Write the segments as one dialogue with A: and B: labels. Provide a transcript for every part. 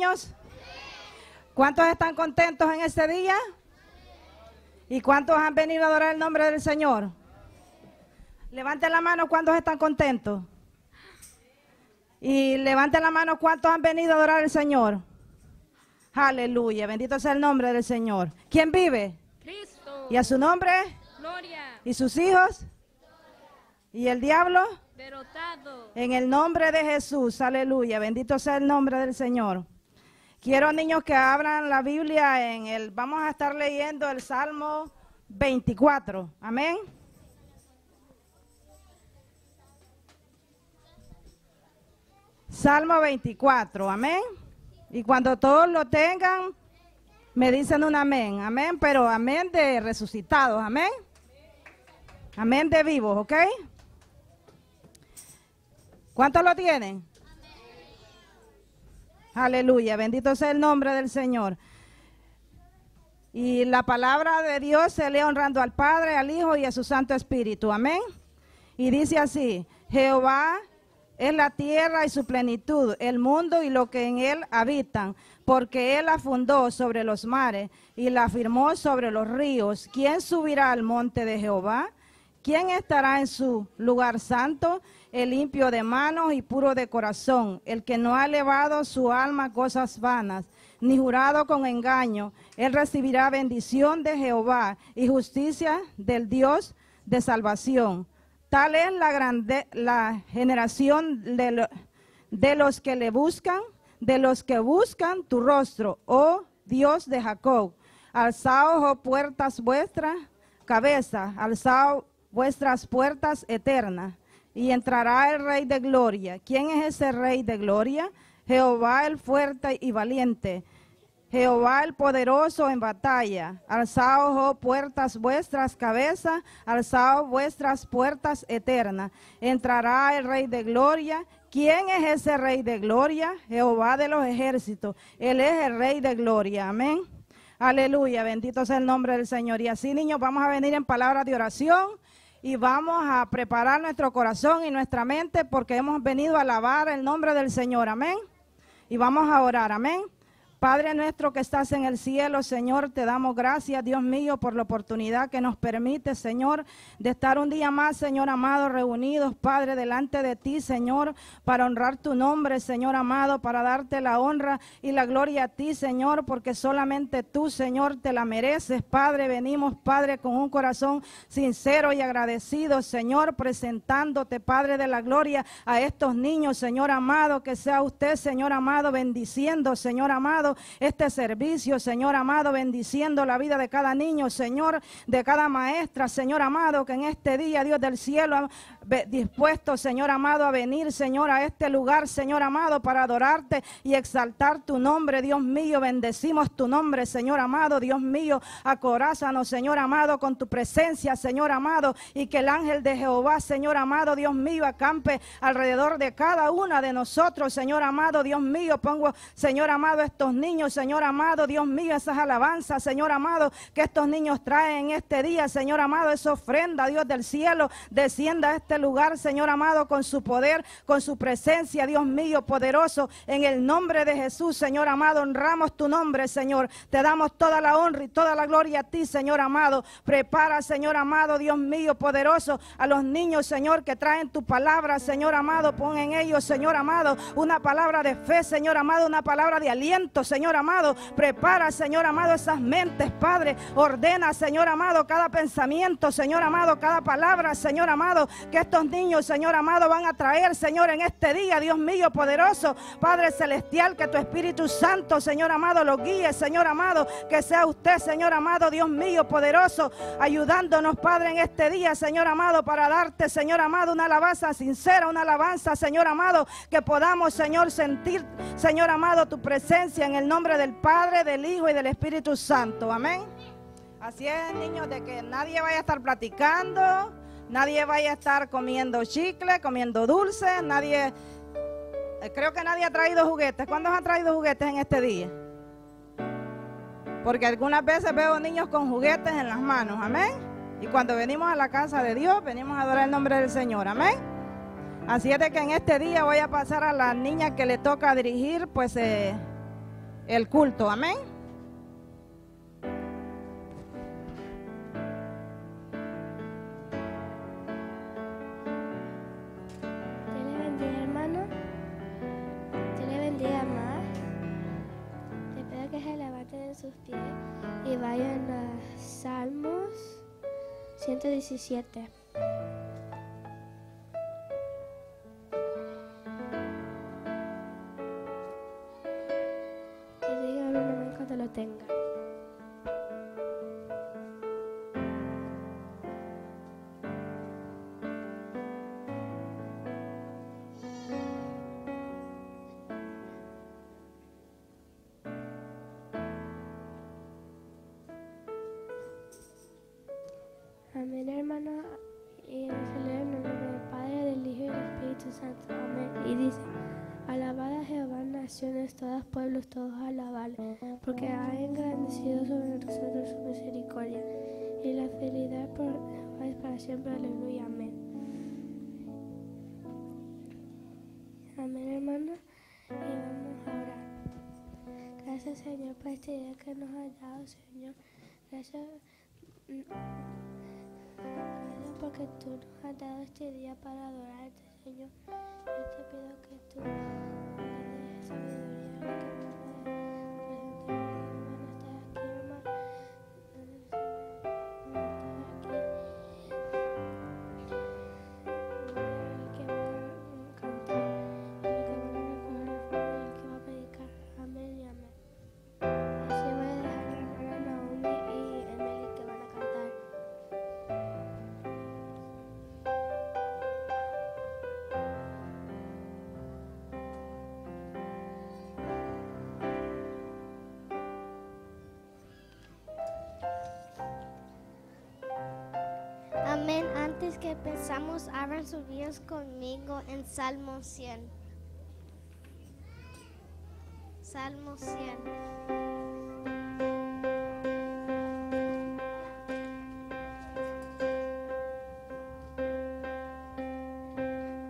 A: niños? ¿Cuántos están contentos en este día? ¿Y cuántos han venido a adorar el nombre del Señor? Levanten la mano cuántos están contentos. Y levanten la mano cuántos han venido a adorar al Señor. Aleluya, bendito sea el nombre del Señor. ¿Quién vive?
B: Cristo.
A: ¿Y a su nombre?
B: Gloria.
A: ¿Y sus hijos? ¿Y el diablo?
B: Derrotado.
A: En el nombre de Jesús, aleluya, bendito sea el nombre del Señor. Quiero niños que abran la Biblia en el, vamos a estar leyendo el Salmo 24, amén. Salmo 24, amén. Y cuando todos lo tengan, me dicen un amén, amén, pero amén de resucitados, amén. Amén de vivos, ¿ok? ¿Cuántos lo tienen? Aleluya, bendito sea el nombre del Señor. Y la palabra de Dios se lee honrando al Padre, al Hijo y a su Santo Espíritu. Amén. Y dice así, Jehová es la tierra y su plenitud, el mundo y lo que en él habitan, porque él la fundó sobre los mares y la firmó sobre los ríos. ¿Quién subirá al monte de Jehová? ¿Quién estará en su lugar santo? El limpio de manos y puro de corazón, el que no ha elevado su alma a cosas vanas, ni jurado con engaño. Él recibirá bendición de Jehová y justicia del Dios de salvación. Tal es la, grande, generación de, de los que le buscan, de los que buscan tu rostro, oh Dios de Jacob. Alzaos, oh puertas vuestras, cabeza, alzaos vuestras puertas eternas, y entrará el Rey de Gloria. ¿Quién es ese Rey de Gloria? Jehová el fuerte y valiente. Jehová el poderoso en batalla. Alzaos, oh puertas vuestras cabezas, alzaos vuestras puertas eternas. Entrará el Rey de Gloria. ¿Quién es ese Rey de Gloria? Jehová de los ejércitos. Él es el Rey de Gloria. Amén. Aleluya. Bendito sea el nombre del Señor. Y así, niños, vamos a venir en palabras de oración y vamos a preparar nuestro corazón y nuestra mente porque hemos venido a alabar el nombre del Señor. Amén. Y vamos a orar. Amén. Padre nuestro que estás en el cielo, Señor, te damos gracias, Dios mío, por la oportunidad que nos permite, Señor, de estar un día más, Señor amado, reunidos, Padre, delante de ti, Señor, para honrar tu nombre, Señor amado, para darte la honra y la gloria a ti, Señor, porque solamente tú, Señor, te la mereces, Padre. Venimos, Padre, con un corazón sincero y agradecido, Señor, presentándote, Padre de la gloria, a estos niños, Señor amado, que sea usted, Señor amado, bendiciendo, Señor amado este servicio, Señor amado, bendiciendo la vida de cada niño, Señor, de cada maestra, Señor amado, que en este día, Dios del cielo, dispuesto, Señor amado, a venir, Señor, a este lugar, Señor amado, para adorarte y exaltar tu nombre, Dios mío. Bendecimos tu nombre, Señor amado, Dios mío. Acorázanos, Señor amado, con tu presencia, Señor amado, y que el ángel de Jehová, Señor amado, Dios mío, acampe alrededor de cada una de nosotros, Señor amado, Dios mío. Pongo, Señor amado, estos niños, Señor amado, Dios mío, esas alabanzas, Señor amado, que estos niños traen en este día, Señor amado, esa ofrenda, Dios del cielo, descienda a este lugar, Señor amado, con su poder, con su presencia, Dios mío, poderoso, en el nombre de Jesús, Señor amado, honramos tu nombre, Señor, te damos toda la honra y toda la gloria a ti, Señor amado, prepara, Señor amado, Dios mío, poderoso, a los niños, Señor, que traen tu palabra, Señor amado, pon en ellos, Señor amado, una palabra de fe, Señor amado, una palabra de aliento, Señor amado. Prepara, Señor amado, esas mentes, Padre. Ordena, Señor amado, cada pensamiento, Señor amado, cada palabra, Señor amado, que estos niños, Señor amado, van a traer, Señor, en este día, Dios mío, poderoso, Padre celestial, que tu Espíritu Santo, Señor amado, lo guíe, Señor amado, que sea usted, Señor amado, Dios mío, poderoso, ayudándonos, Padre, en este día, Señor amado, para darte, Señor amado, una alabanza sincera, una alabanza, Señor amado, que podamos, Señor, sentir, Señor amado, tu presencia en el nombre del Padre, del Hijo y del Espíritu Santo. Amén. Así es, niños, de que nadie vaya a estar platicando, nadie vaya a estar comiendo chicle, comiendo dulce, nadie, eh, creo que nadie ha traído juguetes. ¿Cuántos han traído juguetes en este día? Porque algunas veces veo niños con juguetes en las manos, amén. Y cuando venimos a la casa de Dios, venimos a adorar el nombre del Señor, amén. Así es de que en este día voy a pasar a la niña que le toca dirigir, pues... Eh, el culto. Amén.
C: Sus pies y vayan a Salmos 117. Lo tengan. Amén, hermano. Y se en el nombre del Padre, del Hijo y del Espíritu Santo. Amén. Y dice, alabad a Jehová naciones, todas pueblos, todos porque ha engrandecido sobre nosotros su misericordia. Y la fidelidad por es para siempre. Aleluya. Amén. Amén, hermano. Y vamos a orar. Gracias, Señor, por este día que nos has dado, Señor. Gracias. Gracias porque tú nos has dado este día para adorarte, Señor. Yo te pido que tú
D: Antes que empezamos, abran sus Biblias conmigo en Salmo 100. Salmo 100.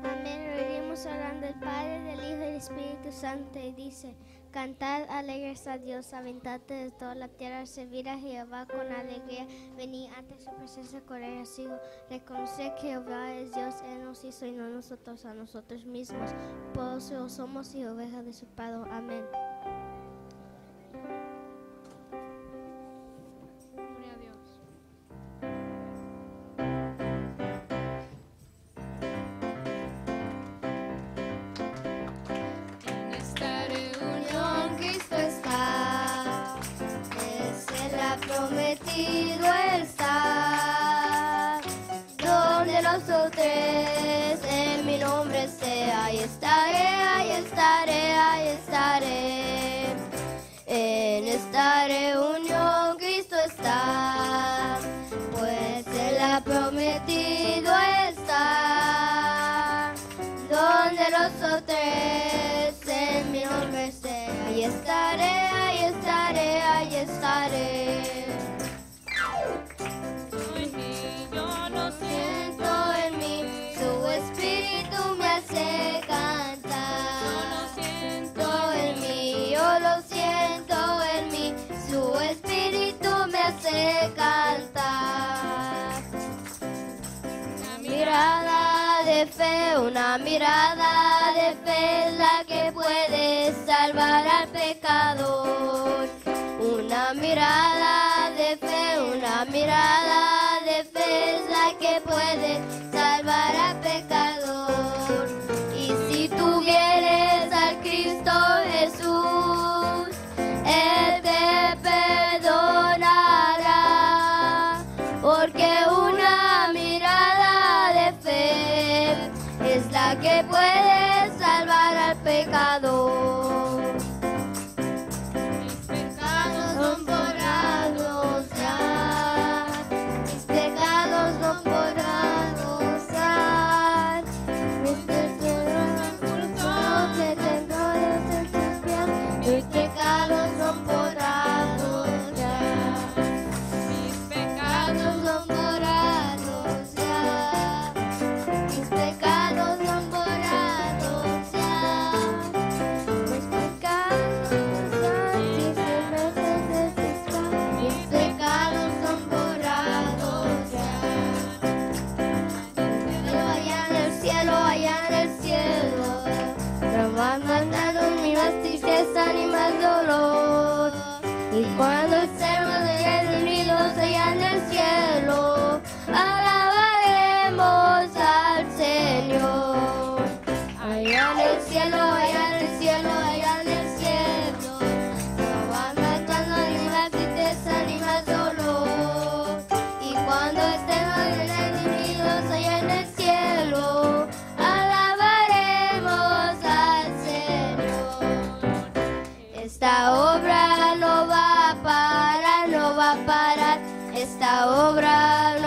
D: Amén. Venimos hablando del Padre, del Hijo y del Espíritu Santo y dice, Cantad alegres a Dios, aventate de toda la tierra, servir a Jehová con alegría, venid ante su presencia con regocijo, reconocer que Jehová es Dios, Él nos hizo y no nosotros a nosotros mismos, pues somos y ovejas de su Padre. Amén. Una mirada de fe la que puede salvar al pecador. Una mirada de fe, una mirada de fe la que puede salvar al pecador. esta obra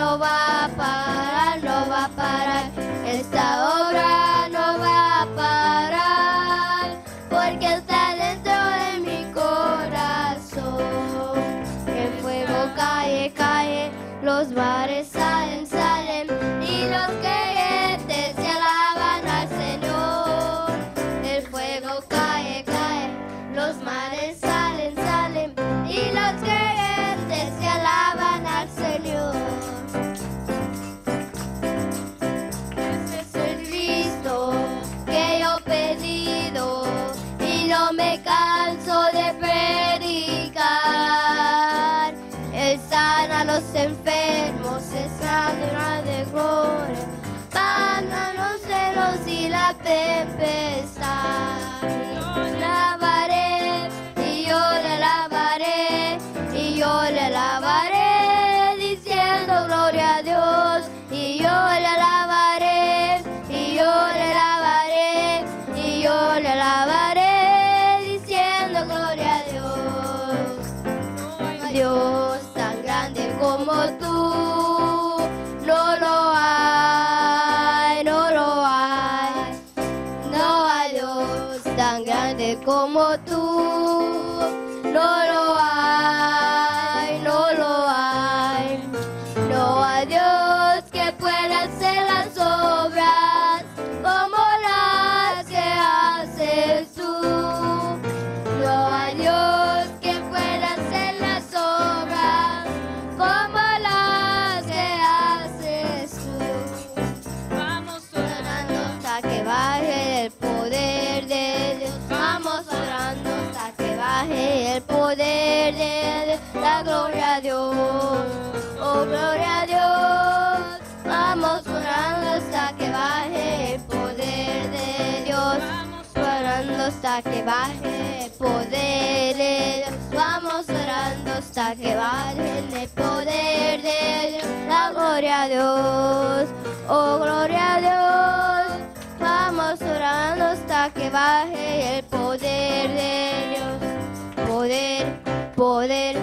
D: hasta que baje el poder de Dios. Vamos orando hasta que baje el poder de Dios. La gloria a Dios, oh gloria a Dios. Vamos orando hasta que baje el poder de Dios. Poder, poder,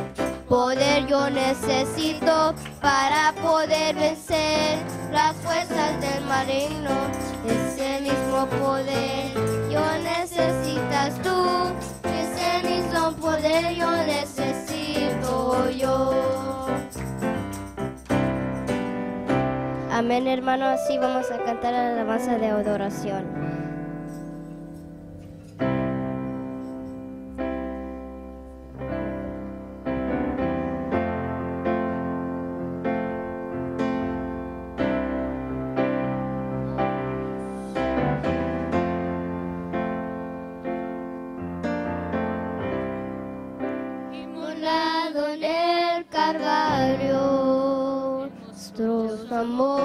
D: poder yo necesito para poder vencer las fuerzas del maligno ese mismo poder yo necesitas tú, ese mismo poder yo necesito yo. Amén hermanos, así vamos a cantar la alabanza de adoración. amor.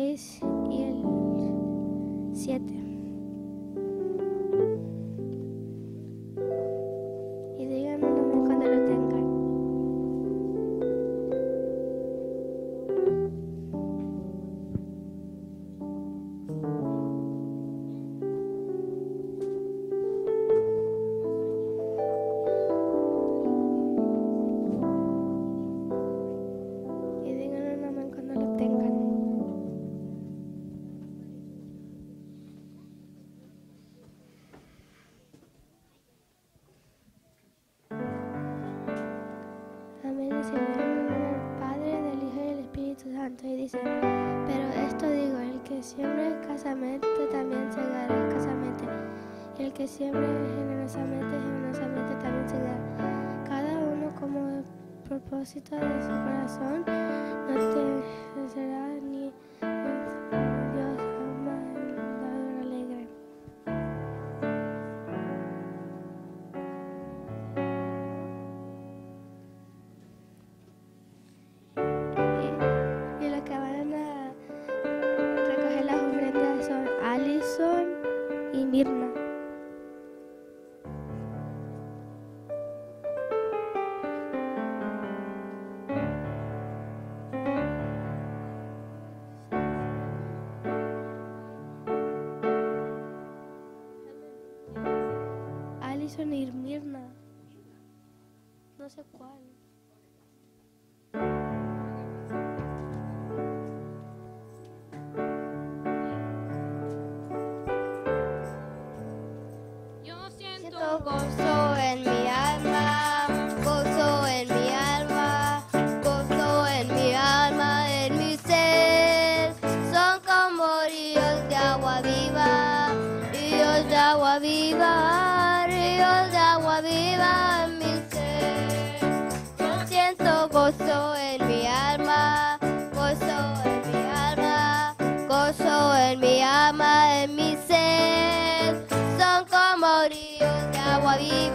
C: 6 y el 7.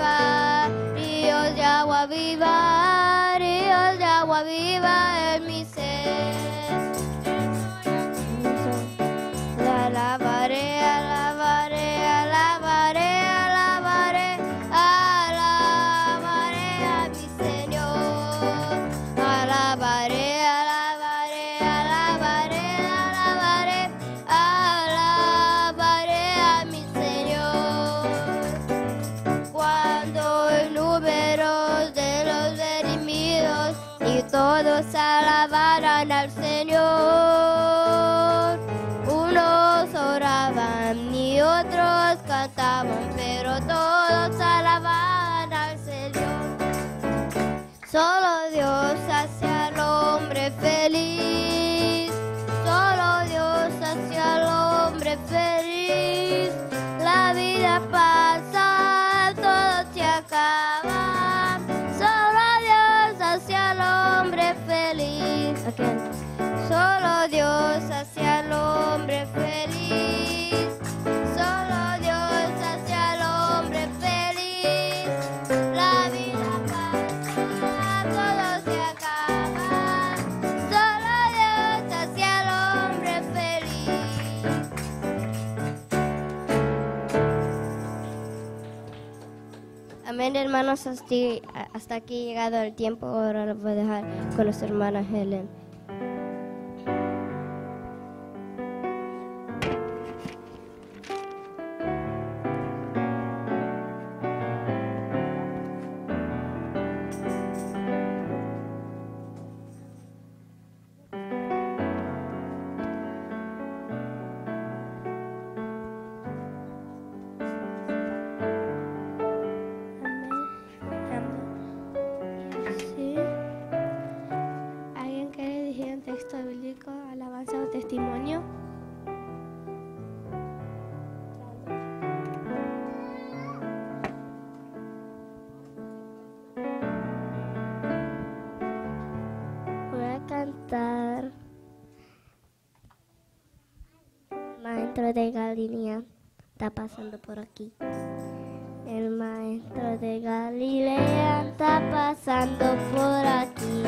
D: Viva, ríos de agua viva, ríos de agua viva en mi Amén, hermanos. Hasta, aquí llegado el tiempo. Ahora voy a dejar con nuestra hermana Helen.
C: Maestro de Galilea está pasando por aquí. El maestro de Galilea está pasando por aquí.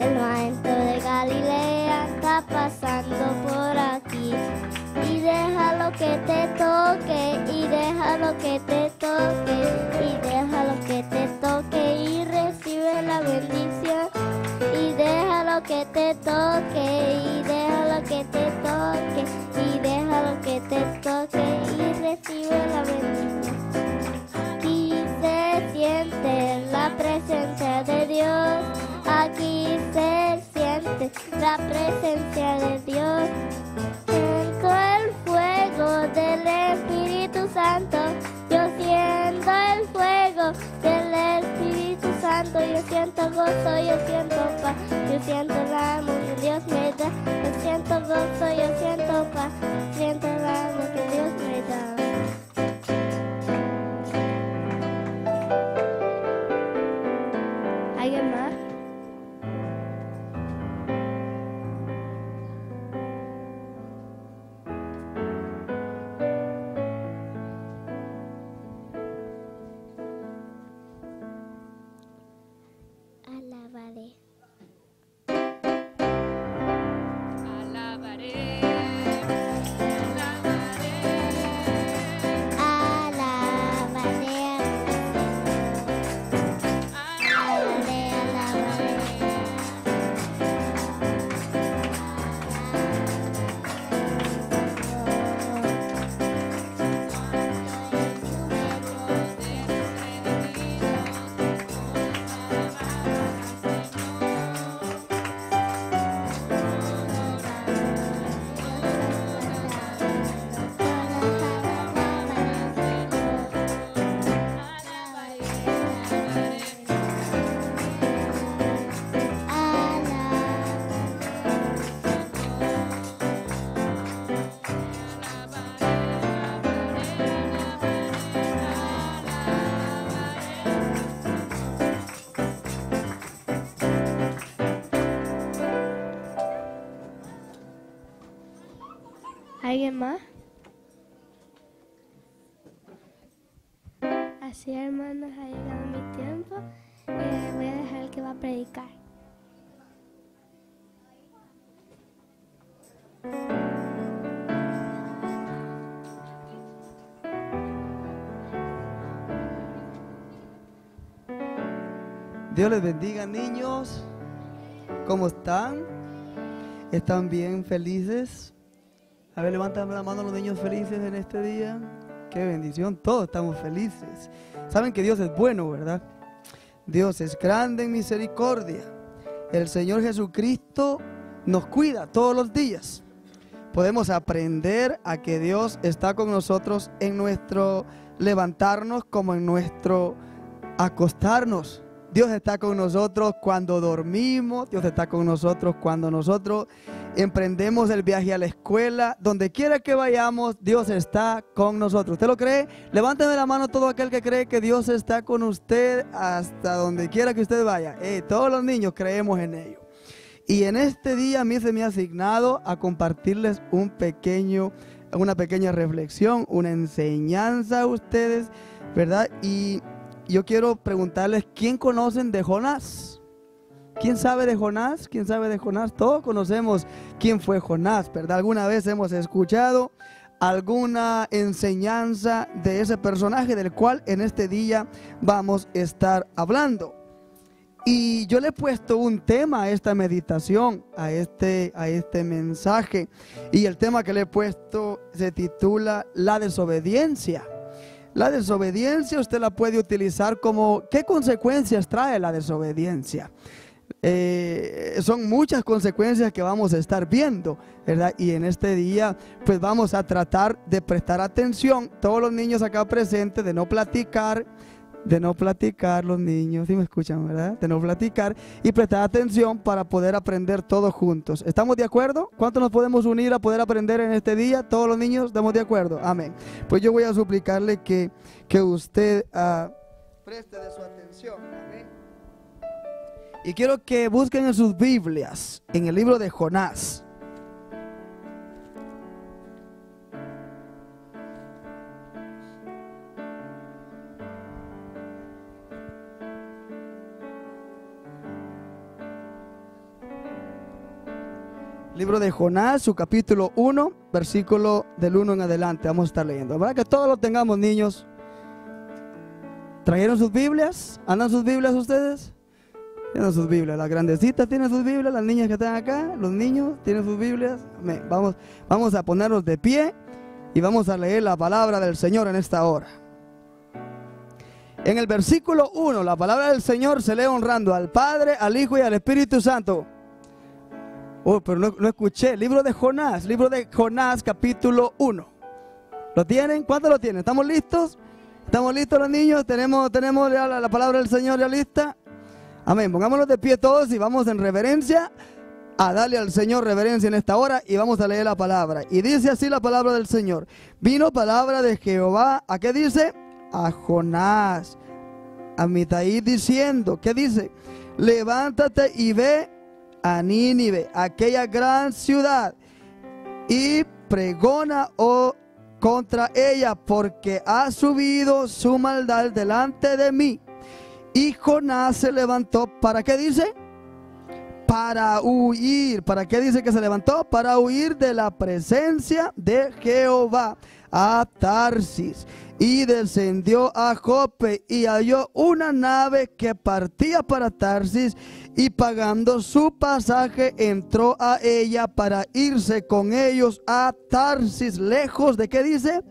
C: El maestro de Galilea está pasando por aquí. Y deja lo que te toque, y deja lo que te toque, y deja lo que te toque, y recibe la bendición. Y deja lo que te toque, y te toque, y recibe la bendición. Aquí se siente la presencia de Dios. Aquí se siente la presencia de Dios. Siento el fuego del Espíritu Santo. Yo siento el fuego del Espíritu Santo. Yo siento gozo, yo siento paz, yo siento el amor Dios me da. Siento gozo, yo siento paz, siento el amor que Dios me da.
E: Dios les bendiga, niños. ¿Cómo están? ¿Están bien felices? A ver, levántame la mano los niños felices en este día. Qué bendición, todos estamos felices. Saben que Dios es bueno, ¿verdad? Dios es grande en misericordia. El Señor Jesucristo nos cuida todos los días. Podemos aprender a que Dios está con nosotros en nuestro levantarnos como en nuestro acostarnos. Dios está con nosotros cuando dormimos, Dios está con nosotros cuando nosotros emprendemos el viaje a la escuela, donde quiera que vayamos, Dios está con nosotros. ¿Usted lo cree? Levánteme la mano todo aquel que cree que Dios está con usted hasta donde quiera que usted vaya. Todos los niños creemos en ello. Y en este día a mí se me ha asignado a compartirles un pequeño, una pequeña reflexión, una enseñanza a ustedes, ¿verdad? Y yo quiero preguntarles, ¿quién conocen de Jonás? ¿Quién sabe de Jonás? ¿Quién sabe de Jonás? Todos conocemos quién fue Jonás, ¿verdad? Alguna vez hemos escuchado alguna enseñanza de ese personaje del cual en este día vamos a estar hablando. Y yo le he puesto un tema a esta meditación, a este, a este mensaje. Y el tema que le he puesto se titula La desobediencia. La desobediencia usted la puede utilizar como, ¿qué consecuencias trae la desobediencia? Eh, son muchas consecuencias que vamos a estar viendo, ¿verdad? Y en este día, pues vamos a tratar de prestar atención, todos los niños acá presentes, de no platicar, de no platicar los niños, si me escuchan, ¿verdad? De no platicar y prestar atención para poder aprender todos juntos. ¿Estamos de acuerdo? ¿Cuántos nos podemos unir a poder aprender en este día? Todos los niños, ¿estamos de acuerdo? Amén. Pues yo voy a suplicarle que, que usted ah, preste de su atención. Amén. Y quiero que busquen en sus Biblias, en el libro de Jonás. Libro de Jonás, su capítulo 1, versículo del 1 en adelante. Vamos a estar leyendo. ¿Verdad que todos lo tengamos, niños? ¿Trajeron sus Biblias? ¿Andan sus Biblias ustedes? Tienen sus Biblias. Las grandecitas tienen sus Biblias, las niñas que están acá, los niños tienen sus Biblias. Amén. Vamos, vamos a ponernos de pie y vamos a leer la palabra del Señor en esta hora. En el versículo 1, la palabra del Señor se lee honrando al Padre, al Hijo y al Espíritu Santo. Oh, pero no, no escuché. Libro de Jonás, libro de Jonás, capítulo 1. ¿Lo tienen? ¿Cuántos lo tienen? ¿Estamos listos? ¿Estamos listos los niños? ¿Tenemos, tenemos la, la palabra del Señor ya lista? Amén. Pongámonos de pie todos y vamos en reverencia a darle al Señor reverencia en esta hora y vamos a leer la palabra. Y dice así la palabra del Señor. Vino palabra de Jehová, ¿a qué dice? A Jonás, a Mitaí diciendo, ¿qué dice? Levántate y ve a Nínive, aquella gran ciudad, y pregona oh, contra ella, porque ha subido su maldad delante de mí. Y Jonás se levantó, ¿para qué dice? Para huir. ¿Para qué dice que se levantó? Para huir de la presencia de Jehová a Tarsis. Y descendió a Jope y halló una nave que partía para Tarsis y pagando su pasaje entró a ella para irse con ellos a Tarsis, lejos de qué dice?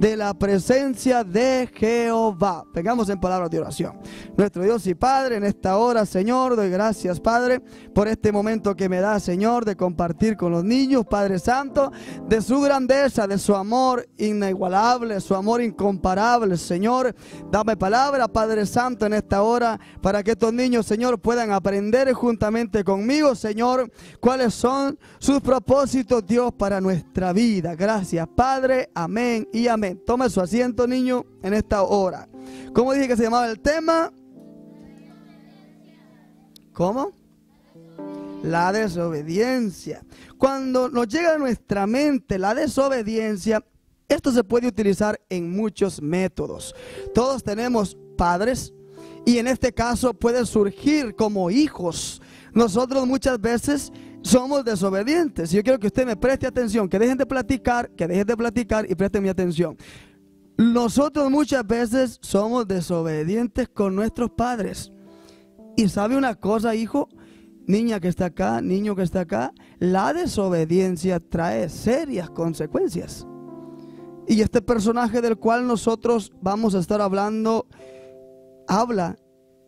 E: De la presencia de Jehová. Pegamos en palabras de oración. Nuestro Dios y Padre, en esta hora, Señor, doy gracias, Padre, por este momento que me da, Señor, de compartir con los niños, Padre Santo, de su grandeza, de su amor inigualable, su amor incomparable, Señor. Dame palabra, Padre Santo, en esta hora, para que estos niños, Señor, puedan aprender juntamente conmigo, Señor, cuáles son sus propósitos, Dios, para nuestra vida. Gracias, Padre. Amén y amén. Toma su asiento, niño, en esta hora. ¿Cómo dije que se llamaba el tema? ¿Cómo? La desobediencia. Cuando nos llega a nuestra mente la desobediencia, esto se puede utilizar en muchos métodos. Todos tenemos padres y en este caso puede surgir como hijos. Nosotros muchas veces somos desobedientes. Yo quiero que usted me preste atención, que dejen de platicar, que dejen de platicar y presten mi atención. Nosotros muchas veces somos desobedientes con nuestros padres. Y sabe una cosa, hijo, niña que está acá, niño que está acá, la desobediencia trae serias consecuencias. Y este personaje del cual nosotros vamos a estar hablando habla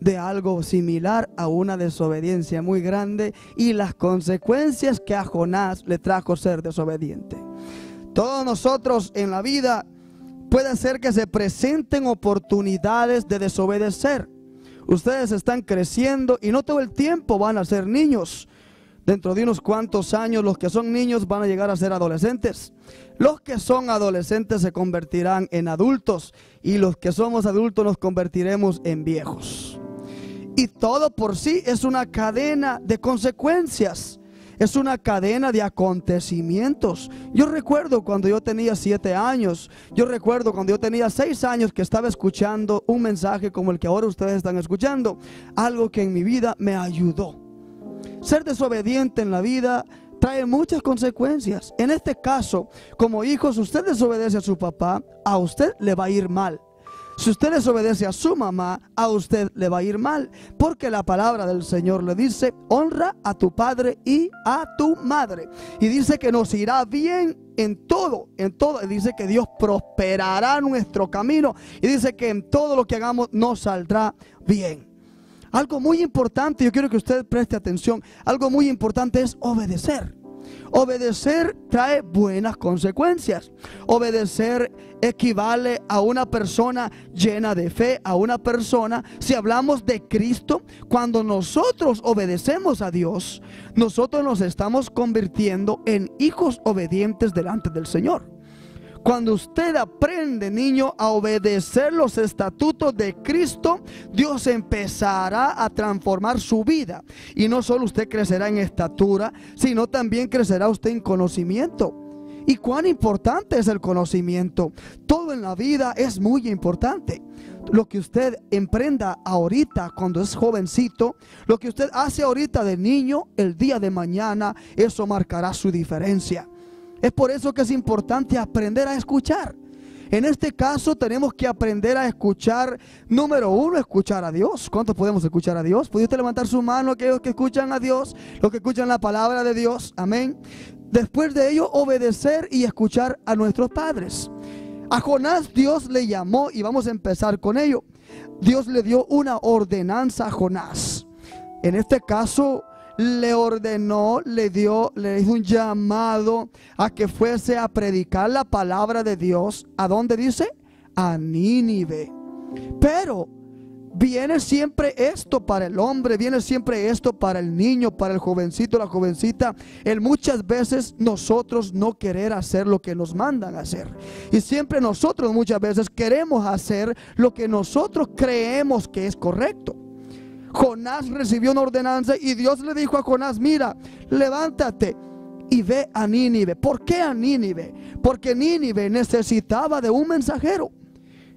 E: de algo similar a una desobediencia muy grande y las consecuencias que a Jonás le trajo ser desobediente. Todos nosotros en la vida puede ser que se presenten oportunidades de desobedecer. Ustedes están creciendo y no todo el tiempo van a ser niños. Dentro de unos cuantos años los que son niños van a llegar a ser adolescentes. Los que son adolescentes se convertirán en adultos y los que somos adultos nos convertiremos en viejos. Y todo por sí es una cadena de consecuencias. Es una cadena de acontecimientos. Yo recuerdo cuando yo tenía siete años, yo recuerdo cuando yo tenía seis años que estaba escuchando un mensaje como el que ahora ustedes están escuchando. Algo que en mi vida me ayudó. Ser desobediente en la vida trae muchas consecuencias. En este caso, como hijos, usted desobedece a su papá, a usted le va a ir mal. Si usted desobedece a su mamá, a usted le va a ir mal. Porque la palabra del Señor le dice, honra a tu padre y a tu madre. Y dice que nos irá bien en todo, en todo. Y dice que Dios prosperará nuestro camino. Y dice que en todo lo que hagamos nos saldrá bien. Algo muy importante, yo quiero que usted preste atención, algo muy importante es obedecer. Obedecer trae buenas consecuencias. Obedecer equivale a una persona llena de fe, a una persona, si hablamos de Cristo, cuando nosotros obedecemos a Dios, nosotros nos estamos convirtiendo en hijos obedientes delante del Señor. Cuando usted aprende, niño, a obedecer los estatutos de Cristo, Dios empezará a transformar su vida. Y no solo usted crecerá en estatura, sino también crecerá usted en conocimiento. ¿Y cuán importante es el conocimiento? Todo en la vida es muy importante. Lo que usted emprenda ahorita cuando es jovencito, lo que usted hace ahorita de niño, el día de mañana, eso marcará su diferencia. Es por eso que es importante aprender a escuchar. En este caso tenemos que aprender a escuchar, número uno, escuchar a Dios. ¿Cuántos podemos escuchar a Dios? ¿Puede usted levantar su mano aquellos que escuchan a Dios, los que escuchan la palabra de Dios? Amén. Después de ello, obedecer y escuchar a nuestros padres. A Jonás Dios le llamó y vamos a empezar con ello. Dios le dio una ordenanza a Jonás. En este caso, le ordenó, le dio, le hizo un llamado a que fuese a predicar la palabra de Dios. ¿A dónde dice? A Nínive. Pero viene siempre esto para el hombre, viene siempre esto para el niño, para el jovencito, la jovencita. El muchas veces nosotros no querer hacer lo que nos mandan hacer. Y siempre nosotros muchas veces queremos hacer lo que nosotros creemos que es correcto. Jonás recibió una ordenanza y Dios le dijo a Jonás, mira, levántate y ve a Nínive. ¿Por qué a Nínive? Porque Nínive necesitaba de un mensajero.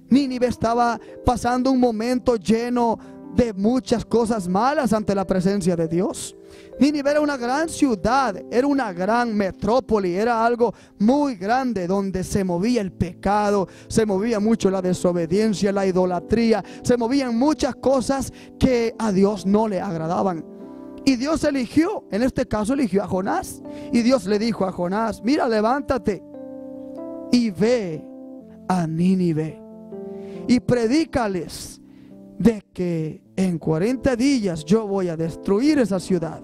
E: Nínive estaba pasando un momento lleno de muchas cosas malas ante la presencia de Dios. Nínive era una gran ciudad, era una gran metrópoli, era algo muy grande donde se movía el pecado, se movía mucho la desobediencia, la idolatría, se movían muchas cosas que a Dios no le agradaban. Y Dios eligió, en este caso eligió a Jonás. Y Dios le dijo a Jonás, mira, levántate y ve a Nínive y predícales de que en 40 días yo voy a destruir esa ciudad.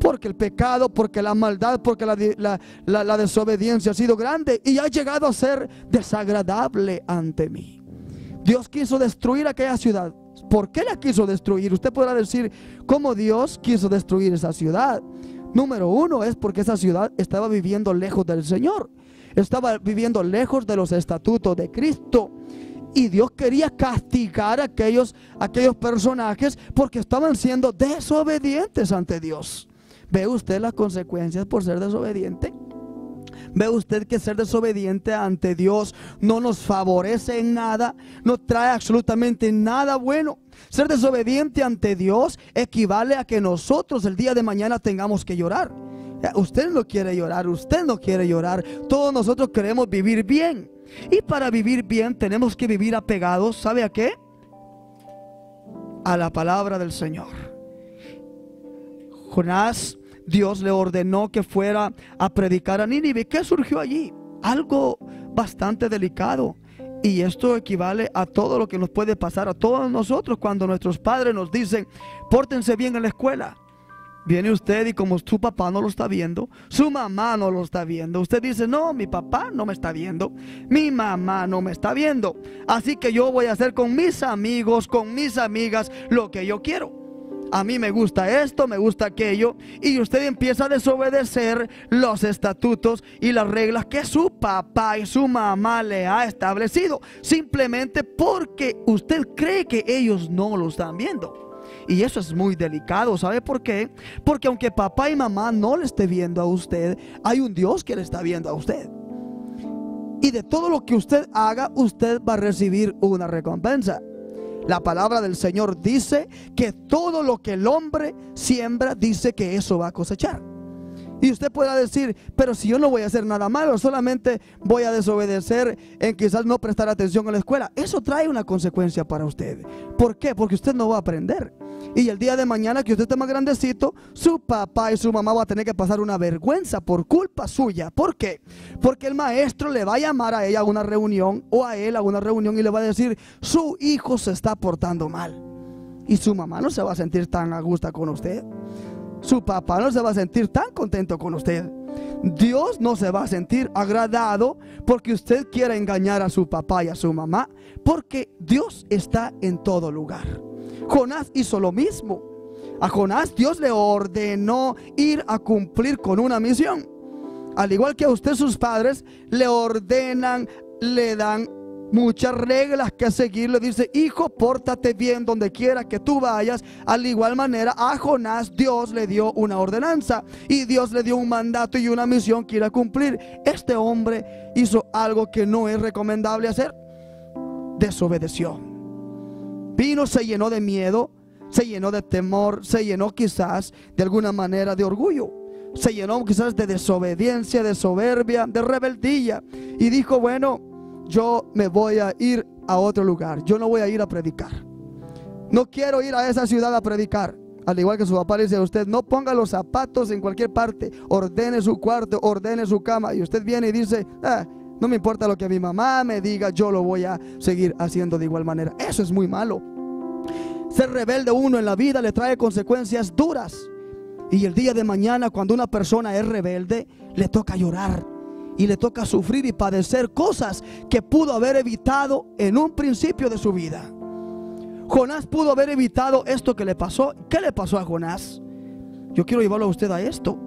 E: Porque el pecado, porque la maldad, porque la, la- la- desobediencia ha sido grande y ha llegado a ser desagradable ante mí. Dios quiso destruir aquella ciudad. ¿Por qué la quiso destruir? Usted podrá decir cómo Dios quiso destruir esa ciudad. Número uno es porque esa ciudad estaba viviendo lejos del Señor. Estaba viviendo lejos de los estatutos de Cristo. Y Dios quería castigar a aquellos, aquellos personajes porque estaban siendo desobedientes ante Dios. ¿Ve usted las consecuencias por ser desobediente? ¿Ve usted que ser desobediente ante Dios no nos favorece en nada? No trae absolutamente nada bueno. Ser desobediente ante Dios equivale a que nosotros el día de mañana tengamos que llorar. Eh, Usted no quiere llorar, usted no quiere llorar. Todos nosotros queremos vivir bien. Y para vivir bien tenemos que vivir apegados, ¿sabe a qué? A la palabra del Señor. Jonás, Dios le ordenó que fuera a predicar a Nínive. ¿Qué surgió allí? Algo bastante delicado. Y esto equivale a todo lo que nos puede pasar a todos nosotros cuando nuestros padres nos dicen, pórtense bien en la escuela. Viene usted y como su papá no lo está viendo, su mamá no lo está viendo, usted dice, no, mi papá no me está viendo, mi mamá no me está viendo. Así que yo voy a hacer con mis amigos, con mis amigas, lo que yo quiero. A mí me gusta esto, me gusta aquello. Y usted empieza a desobedecer los estatutos y las reglas que su papá y su mamá le ha establecido. Simplemente porque usted cree que ellos no lo están viendo. Y eso es muy delicado, ¿sabe por qué? Porque aunque papá y mamá no le esté viendo a usted, hay un Dios que le está viendo a usted. Y de todo lo que usted haga, usted va a recibir una recompensa. La palabra del Señor dice que todo lo que el hombre siembra, dice que eso va a cosechar. Y usted podrá decir, pero si yo no voy a hacer nada malo, solamente voy a desobedecer en quizás no prestar atención a la escuela. Eso trae una consecuencia para usted. ¿Por qué? Porque usted no va a aprender. Y el día de mañana que usted esté más grandecito, su papá y su mamá va a tener que pasar una vergüenza por culpa suya. ¿Por qué? Porque el maestro le va a llamar a ella a una reunión o a él a una reunión y le va a decir, su hijo se está portando mal. Y su mamá no se va a sentir tan a gusto con usted su papá no se va a sentir tan contento con usted. Dios no se va a sentir agradado porque usted quiera engañar a su papá y a su mamá, porque Dios está en todo lugar. Jonás hizo lo mismo. A Jonás Dios le ordenó ir a cumplir con una misión. Al igual que a usted sus padres le ordenan, le dan muchas reglas que seguir. Le dice, hijo, pórtate bien donde quiera que tú vayas. Al igual manera, a Jonás Dios le dio una ordenanza y Dios le dio un mandato y una misión que ir a cumplir. Este hombre hizo algo que no es recomendable hacer. Desobedeció. Vino, se llenó de miedo, se llenó de temor, se llenó quizás de alguna manera de orgullo. Se llenó quizás de desobediencia, de soberbia, de rebeldía. Y dijo, bueno, yo me voy a ir a otro lugar. Yo no voy a ir a predicar. No quiero ir a esa ciudad a predicar. Al igual que su papá le dice a usted, no ponga los zapatos en cualquier parte. Ordene su cuarto, ordene su cama. Y usted viene y dice, "Ah, no me importa lo que mi mamá me diga, yo lo voy a seguir haciendo de igual manera. Eso es muy malo. Ser rebelde uno en la vida le trae consecuencias duras. Y el día de mañana, cuando una persona es rebelde, le toca llorar y le toca sufrir y padecer cosas que pudo haber evitado en un principio de su vida. Jonás pudo haber evitado esto que le pasó. ¿Qué le pasó a Jonás? Yo quiero llevarlo a usted a esto.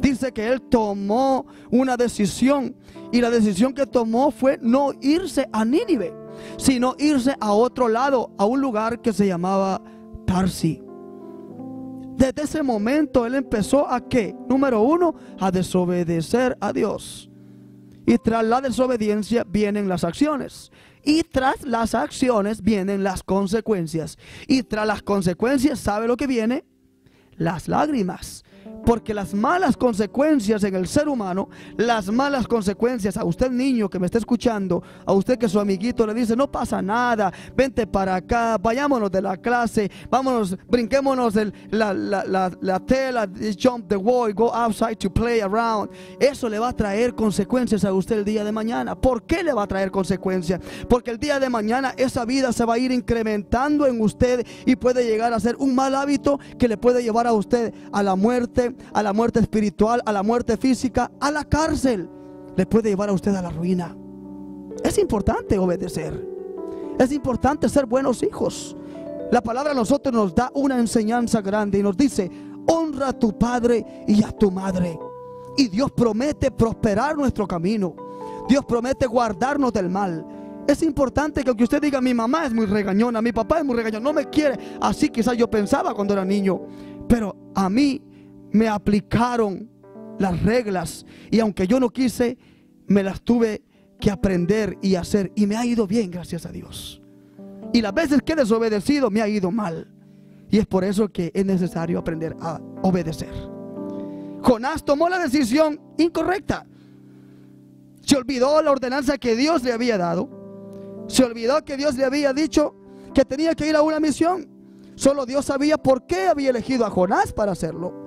E: Dice que él tomó una decisión y la decisión que tomó fue no irse a Nínive, sino irse a otro lado, a un lugar que se llamaba Tarsi. Desde ese momento él empezó a qué? Número uno, a desobedecer a Dios. Y tras la desobediencia vienen las acciones. Y tras las acciones vienen las consecuencias. Y tras las consecuencias, ¿sabe lo que viene? Las lágrimas. Porque las malas consecuencias en el ser humano, las malas consecuencias a usted niño que me está escuchando, a usted que su amiguito le dice, no pasa nada, vente para acá, vayámonos de la clase, vámonos, brinquémonos el- la, la- la- la tela, jump the wall, go outside to play around. Eso le va a traer consecuencias a usted el día de mañana. ¿Por qué le va a traer consecuencias? Porque el día de mañana esa vida se va a ir incrementando en usted y puede llegar a ser un mal hábito que le puede llevar a usted a la muerte, a la muerte espiritual, a la muerte física, a la cárcel. Le puede llevar a usted a la ruina. Es importante obedecer. Es importante ser buenos hijos. La palabra a nosotros nos da una enseñanza grande y nos dice, honra a tu padre y a tu madre. Y Dios promete prosperar nuestro camino. Dios promete guardarnos del mal. Es importante que aunque usted diga, mi mamá es muy regañona, mi papá es muy regañón, no me quiere. Así quizás yo pensaba cuando era niño. Pero a mí me aplicaron las reglas y aunque yo no quise, me las tuve que aprender y hacer. Y me ha ido bien, gracias a Dios. Y las veces que he desobedecido, me ha ido mal. Y es por eso que es necesario aprender a obedecer. Jonás tomó la decisión incorrecta. Se olvidó la ordenanza que Dios le había dado. Se olvidó que Dios le había dicho que tenía que ir a una misión. Solo Dios sabía por qué había elegido a Jonás para hacerlo.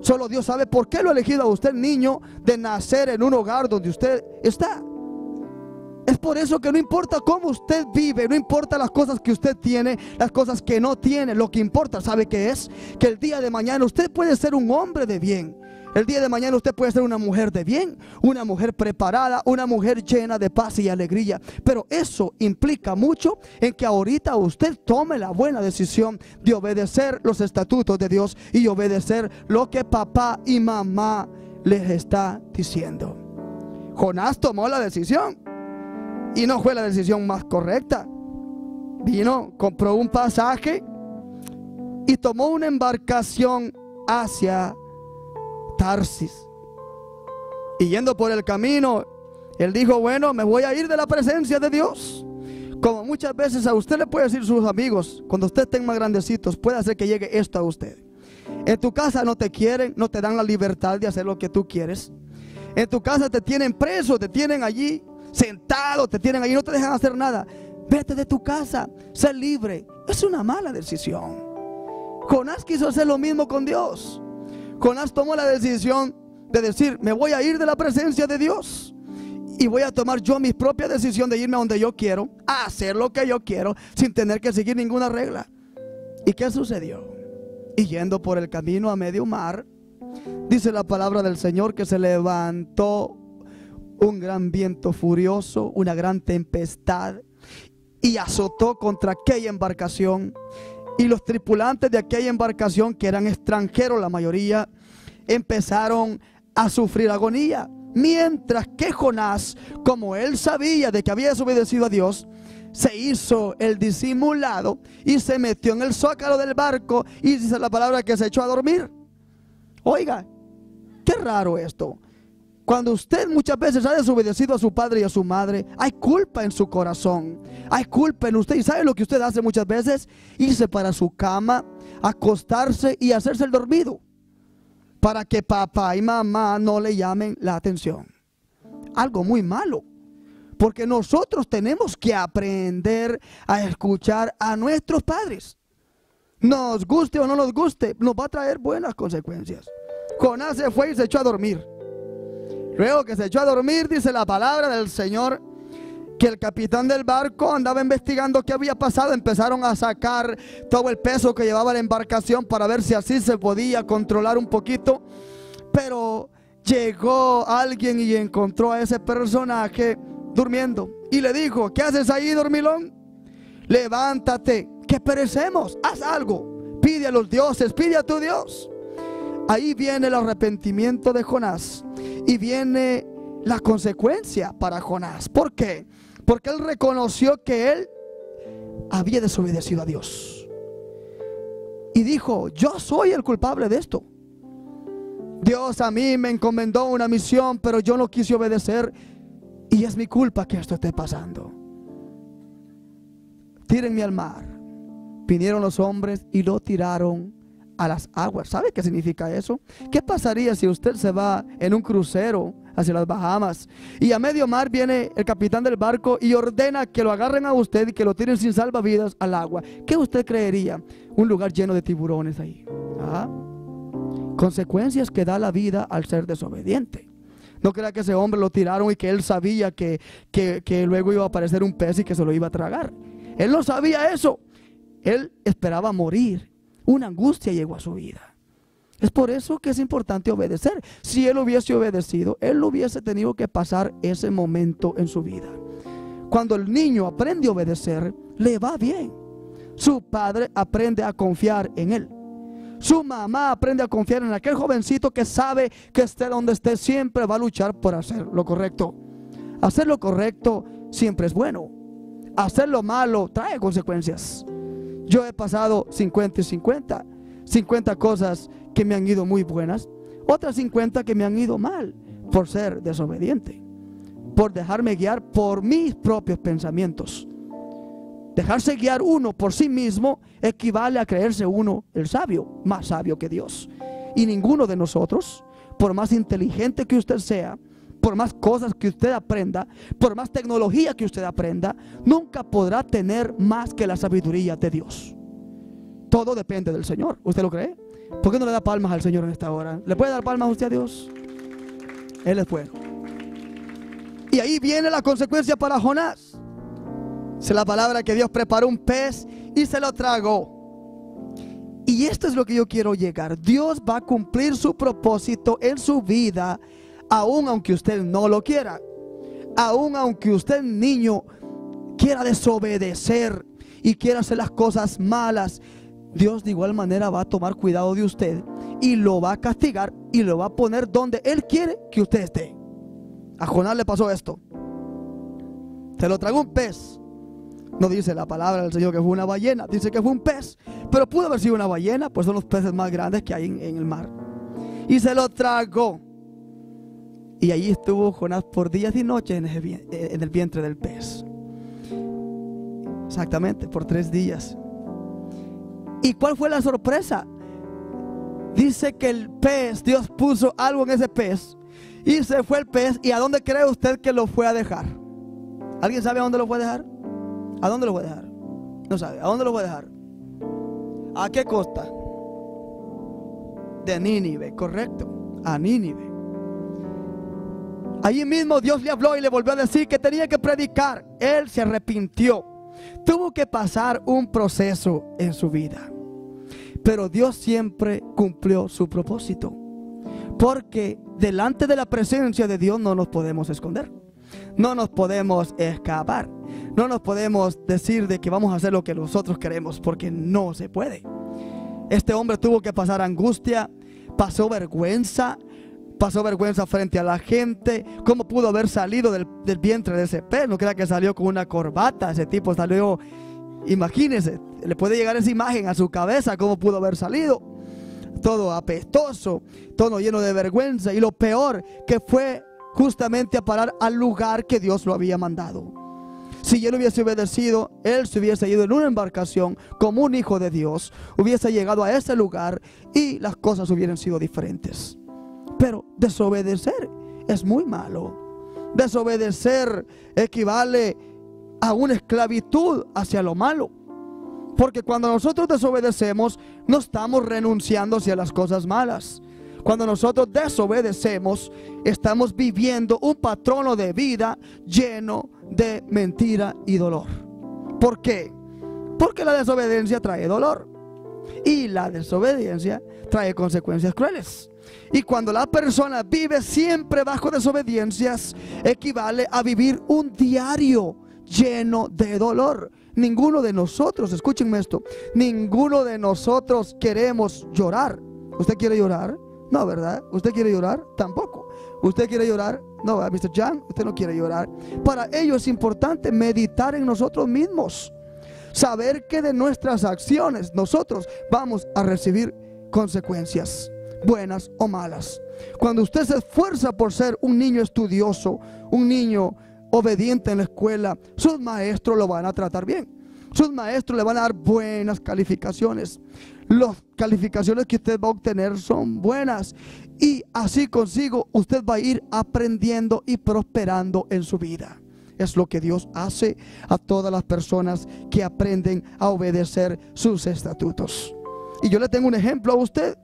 E: Solo Dios sabe por qué lo ha elegido a usted, niño, de nacer en un hogar donde usted está. Es por eso que no importa cómo usted vive, no importa las cosas que usted tiene, las cosas que no tiene, lo que importa, ¿sabe qué es? Que el día de mañana usted puede ser un hombre de bien. El día de mañana usted puede ser una mujer de bien, una mujer preparada, una mujer llena de paz y alegría. Pero eso implica mucho en que ahorita usted tome la buena decisión de obedecer los estatutos de Dios y obedecer lo que papá y mamá les está diciendo. Jonás tomó la decisión y no fue la decisión más correcta. Vino, compró un pasaje y tomó una embarcación hacia Tarsis. Y yendo por el camino, él dijo, bueno, me voy a ir de la presencia de Dios. Como muchas veces a usted le puede decir sus amigos, cuando usted esté más grandecitos, puede hacer que llegue esto a usted. En tu casa no te quieren, no te dan la libertad de hacer lo que tú quieres. En tu casa te tienen preso, te tienen allí sentado, te tienen allí, no te dejan hacer nada. Vete de tu casa, sé libre. Es una mala decisión. Jonás quiso hacer lo mismo con Dios. Jonás tomó la decisión de decir, me voy a ir de la presencia de Dios. Y voy a tomar yo mi propia decisión de irme a donde yo quiero, a hacer lo que yo quiero, sin tener que seguir ninguna regla. ¿Y qué sucedió? Y yendo por el camino a medio mar, dice la palabra del Señor que se levantó un gran viento furioso, una gran tempestad, y azotó contra aquella embarcación. Y los tripulantes de aquella embarcación, que eran extranjeros la mayoría, empezaron a sufrir agonía. Mientras que Jonás, como él sabía de que había desobedecido a Dios, se hizo el disimulado y se metió en el zócalo del barco y dice la palabra que se echó a dormir. Oiga, qué raro esto. Cuando usted muchas veces ha desobedecido a su padre y a su madre, hay culpa en su corazón, hay culpa en usted. ¿Y sabe lo que usted hace muchas veces? Irse para su cama, acostarse y hacerse el dormido, para que papá y mamá no le llamen la atención. Algo muy malo, porque nosotros tenemos que aprender a escuchar a nuestros padres. Nos guste o no nos guste, nos va a traer buenas consecuencias. Jonás se fue y se echó a dormir. Luego que se echó a dormir, dice la palabra del Señor, que el capitán del barco andaba investigando qué había pasado. Empezaron a sacar todo el peso que llevaba la embarcación para ver si así se podía controlar un poquito. Pero llegó alguien y encontró a ese personaje durmiendo. Y le dijo, ¿qué haces ahí, dormilón? Levántate, que perecemos. Haz algo. Pide a los dioses, pide a tu Dios. Ahí viene el arrepentimiento de Jonás y viene la consecuencia para Jonás. ¿Por qué? Porque él reconoció que él había desobedecido a Dios. Y dijo, yo soy el culpable de esto. Dios a mí me encomendó una misión, pero yo no quise obedecer y es mi culpa que esto esté pasando. Tírenme al mar. Vinieron los hombres y lo tiraron a las aguas. ¿Sabe qué significa eso? ¿Qué pasaría si usted se va en un crucero hacia las Bahamas y a medio mar viene el capitán del barco y ordena que lo agarren a usted y que lo tiren sin salvavidas al agua? ¿Qué usted creería? Un lugar lleno de tiburones ahí. ¿Ah? Consecuencias que da la vida al ser desobediente. No crea que ese hombre lo tiraron y que él sabía que, que, que luego iba a aparecer un pez y que se lo iba a tragar. Él no sabía eso. Él esperaba morir. Una angustia llegó a su vida. Es por eso que es importante obedecer. Si él hubiese obedecido, él hubiese tenido que pasar ese momento en su vida. Cuando el niño aprende a obedecer, le va bien. Su padre aprende a confiar en él. Su mamá aprende a confiar en aquel jovencito que sabe que esté donde esté, siempre va a luchar por hacer lo correcto. Hacer lo correcto siempre es bueno. Hacer lo malo trae consecuencias. Yo he pasado 50 y 50. 50 cosas que me han ido muy buenas, otras 50 que me han ido mal por ser desobediente, por dejarme guiar por mis propios pensamientos. Dejarse guiar uno por sí mismo equivale a creerse uno el sabio, más sabio que Dios. Y ninguno de nosotros, por más inteligente que usted sea, por más cosas que usted aprenda, por más tecnología que usted aprenda, nunca podrá tener más que la sabiduría de Dios. Todo depende del Señor. ¿Usted lo cree? ¿Por qué no le da palmas al Señor en esta hora? ¿Le puede dar palmas a usted a Dios? Él es bueno. Y ahí viene la consecuencia para Jonás. Es la palabra que Dios preparó un pez y se lo tragó. Y esto es lo que yo quiero llegar. Dios va a cumplir su propósito en su vida, aun aunque usted no lo quiera. Aun aunque usted, niño, quiera desobedecer y quiera hacer las cosas malas. Dios de igual manera va a tomar cuidado de usted y lo va a castigar y lo va a poner donde Él quiere que usted esté. A Jonás le pasó esto. Se lo tragó un pez. No dice la palabra del Señor que fue una ballena, dice que fue un pez. Pero pudo haber sido una ballena, pues son los peces más grandes que hay en, en el mar. Y se lo tragó. Y allí estuvo Jonás por días y noches en el, vien- eh, en el vientre del pez. Exactamente, por tres días. ¿Y cuál fue la sorpresa? Dice que el pez, Dios puso algo en ese pez. Y se fue el pez. ¿Y a dónde cree usted que lo fue a dejar? ¿Alguien sabe a dónde lo fue a dejar? ¿A dónde lo fue a dejar? No sabe. ¿A dónde lo fue a dejar? ¿A qué costa? De Nínive, correcto. A Nínive. Allí mismo Dios le habló y le volvió a decir que tenía que predicar. Él se arrepintió. Tuvo que pasar un proceso en su vida. Pero Dios siempre cumplió su propósito. Porque delante de la presencia de Dios no nos podemos esconder. No nos podemos escapar. No nos podemos decir de que vamos a hacer lo que nosotros queremos porque no se puede. Este hombre tuvo que pasar angustia, pasó vergüenza, pasó vergüenza frente a la gente. ¿Cómo pudo haber salido del, del vientre de ese pez? No crea que salió con una corbata. Ese tipo salió, imagínense, le puede llegar esa imagen a su cabeza, cómo pudo haber salido. Todo apestoso, todo lleno de vergüenza. Y lo peor, que fue justamente a parar al lugar que Dios lo había mandado. Si él hubiese obedecido, él se hubiese ido en una embarcación como un hijo de Dios, hubiese llegado a ese lugar y las cosas hubieran sido diferentes. Pero desobedecer es muy malo. Desobedecer equivale a una esclavitud hacia lo malo. Porque cuando nosotros desobedecemos, no estamos renunciando hacia las cosas malas. Cuando nosotros desobedecemos, estamos viviendo un patrono de vida lleno de mentira y dolor. ¿Por qué? Porque la desobediencia trae dolor. Y la desobediencia trae consecuencias crueles. Y cuando la persona vive siempre bajo desobediencias, equivale a vivir un diario lleno de dolor. ninguno de nosotros, escúchenme esto, ninguno de nosotros queremos llorar. ¿Usted quiere llorar? No, ¿verdad? ¿Usted quiere llorar? Tampoco. ¿Usted quiere llorar? No, ¿verdad, Mr. Jan, usted no quiere llorar. Para ello es importante meditar en nosotros mismos. Saber que de nuestras acciones nosotros vamos a recibir consecuencias, buenas o malas. Cuando usted se esfuerza por ser un niño estudioso, un niño obediente en la escuela, sus maestros lo van a tratar bien. Sus maestros le van a dar buenas calificaciones. Las calificaciones que usted va a obtener son buenas. Y así consigo usted va a ir aprendiendo y prosperando en su vida. Es lo que Dios hace a todas las personas que aprenden a obedecer sus estatutos. Y yo le tengo un ejemplo a usted,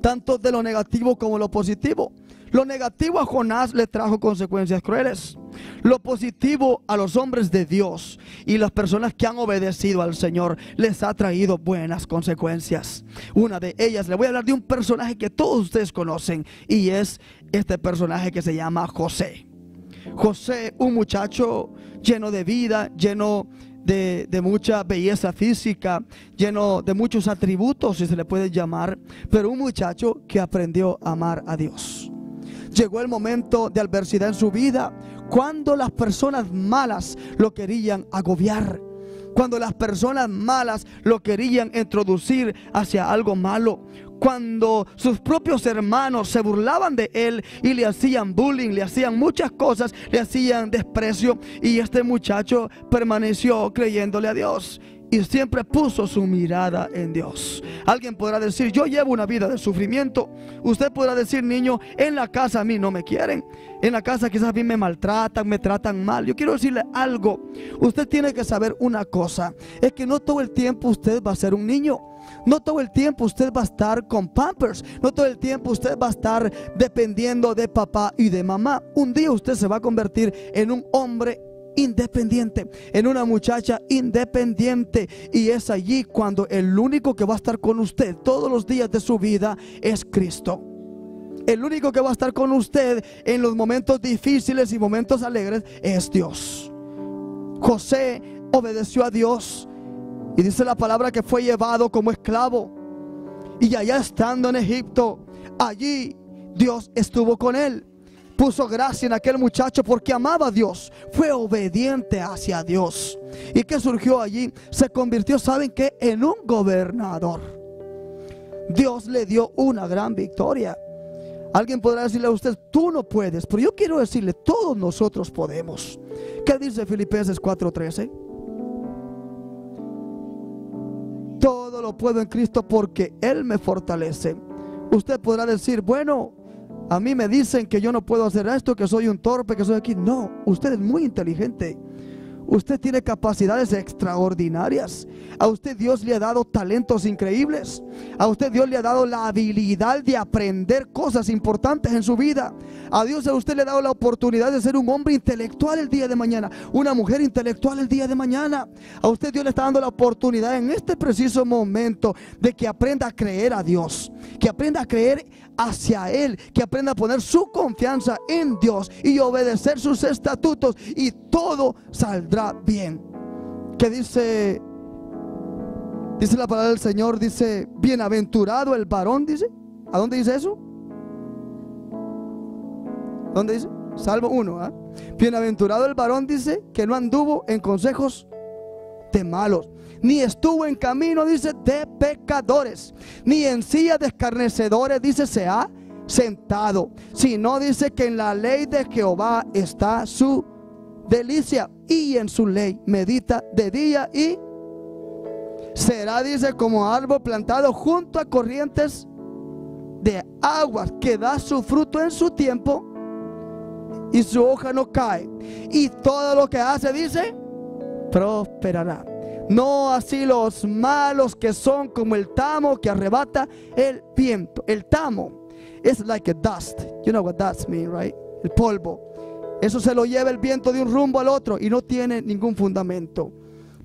E: tanto de lo negativo como lo positivo. Lo negativo a Jonás le trajo consecuencias crueles. Lo positivo a los hombres de Dios y las personas que han obedecido al Señor les ha traído buenas consecuencias. Una de ellas, le voy a hablar de un personaje que todos ustedes conocen y es este personaje que se llama José. José, un muchacho lleno de vida, lleno de, mucha belleza física, lleno de muchos atributos, si se le puede llamar, pero un muchacho que aprendió a amar a Dios. Llegó el momento de adversidad en su vida cuando las personas malas lo querían agobiar. Cuando las personas malas lo querían introducir hacia algo malo. Cuando sus propios hermanos se burlaban de él y le hacían bullying, le hacían muchas cosas, le hacían desprecio. Y este muchacho permaneció creyéndole a Dios y siempre puso su mirada en Dios. Alguien podrá decir, yo llevo una vida de sufrimiento. Usted podrá decir, niño, en la casa a mí no me quieren. En la casa quizás a mí me maltratan, me tratan mal. Yo quiero decirle algo. Usted tiene que saber una cosa. Es que no todo el tiempo usted va a ser un niño. No todo el tiempo usted va a estar con pampers. No todo el tiempo usted va a estar dependiendo de papá y de mamá. Un día usted se va a convertir en un hombre independiente, en una muchacha independiente. Y es allí cuando el único que va a estar con usted todos los días de su vida es Cristo. El único que va a estar con usted en los momentos difíciles y momentos alegres es Dios. José obedeció a Dios y dice la palabra que fue llevado como esclavo. Y allá estando en Egipto, allí Dios estuvo con él puso gracia en aquel muchacho porque amaba a Dios, fue obediente hacia Dios. ¿Y qué surgió allí? Se convirtió, ¿saben qué? En un gobernador. Dios le dio una gran victoria. Alguien podrá decirle a usted, tú no puedes, pero yo quiero decirle, todos nosotros podemos. ¿Qué dice Filipenses 4:13? Todo lo puedo en Cristo porque Él me fortalece. Usted podrá decir, bueno, a mí me dicen que yo no puedo hacer esto, que soy un torpe, que soy aquí. No, usted es muy inteligente. Usted tiene capacidades extraordinarias. A usted Dios le ha dado talentos increíbles. A usted Dios le ha dado la habilidad de aprender cosas importantes en su vida. A Dios a usted le ha dado la oportunidad de ser un hombre intelectual el día de mañana. Una mujer intelectual el día de mañana. A usted Dios le está dando la oportunidad en este preciso momento de que aprenda a creer a Dios. Que aprenda a creer hacia Él. Que aprenda a poner su confianza en Dios y obedecer sus estatutos. Y todo saldrá bien. Que dice, dice la palabra del Señor, dice, bienaventurado el varón, dice. ¿A dónde dice eso? ¿Dónde dice? Salvo uno. ¿ah? Bienaventurado el varón, dice, que no anduvo en consejos de malos, ni estuvo en camino, dice, de pecadores, ni en silla de escarnecedores, dice, se ha sentado, sino dice que en la ley de Jehová está su delicia y en su ley medita de día y será, dice, como árbol plantado junto a corrientes de aguas que da su fruto en su tiempo y su hoja no cae. Y todo lo que hace, dice, prosperará. No así los malos que son como el tamo que arrebata el viento. El tamo es like a dust. You know what dust means, right? El polvo. Eso se lo lleva el viento de un rumbo al otro y no tiene ningún fundamento.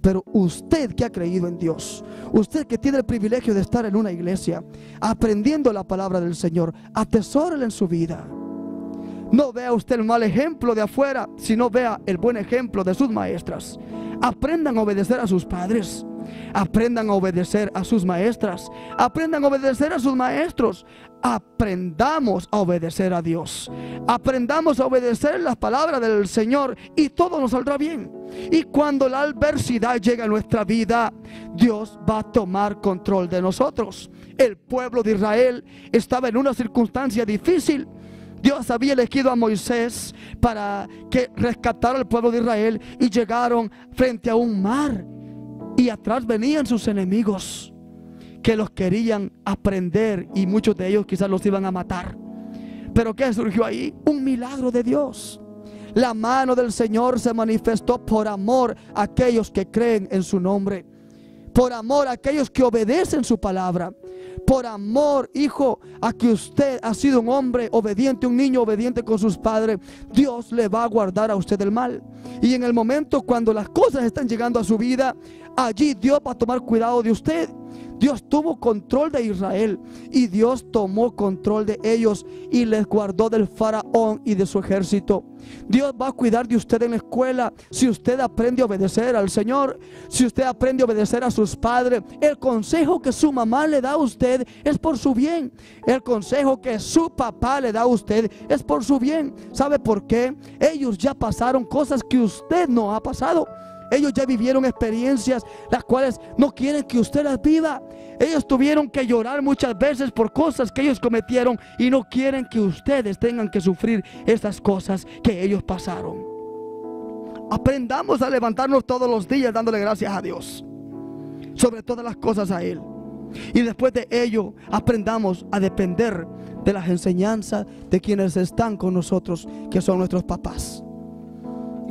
E: Pero usted que ha creído en Dios, usted que tiene el privilegio de estar en una iglesia, aprendiendo la palabra del Señor, atesórela en su vida. No vea usted el mal ejemplo de afuera, sino vea el buen ejemplo de sus maestras. Aprendan a obedecer a sus padres. Aprendan a obedecer a sus maestras. Aprendan a obedecer a sus maestros. Aprendamos a obedecer a Dios. Aprendamos a obedecer las palabras del Señor y todo nos saldrá bien. Y cuando la adversidad llega a nuestra vida, Dios va a tomar control de nosotros. El pueblo de Israel estaba en una circunstancia difícil. Dios había elegido a Moisés para que rescatara al pueblo de Israel y llegaron frente a un mar. Y atrás venían sus enemigos que los querían aprender y muchos de ellos quizás los iban a matar. Pero ¿qué surgió ahí? Un milagro de Dios. La mano del Señor se manifestó por amor a aquellos que creen en su nombre. Por amor a aquellos que obedecen su palabra. Por amor, hijo, a que usted ha sido un hombre obediente, un niño obediente con sus padres. Dios le va a guardar a usted el mal. Y en el momento cuando las cosas están llegando a su vida, allí Dios va a tomar cuidado de usted. Dios tuvo control de Israel y Dios tomó control de ellos y les guardó del faraón y de su ejército. Dios va a cuidar de usted en la escuela si usted aprende a obedecer al Señor, si usted aprende a obedecer a sus padres. El consejo que su mamá le da a usted es por su bien. El consejo que su papá le da a usted es por su bien. ¿Sabe por qué? Ellos ya pasaron cosas que usted no ha pasado. Ellos ya vivieron experiencias las cuales no quieren que usted las viva. Ellos tuvieron que llorar muchas veces por cosas que ellos cometieron y no quieren que ustedes tengan que sufrir esas cosas que ellos pasaron. Aprendamos a levantarnos todos los días dándole gracias a Dios. Sobre todas las cosas a Él. Y después de ello aprendamos a depender de las enseñanzas de quienes están con nosotros, que son nuestros papás.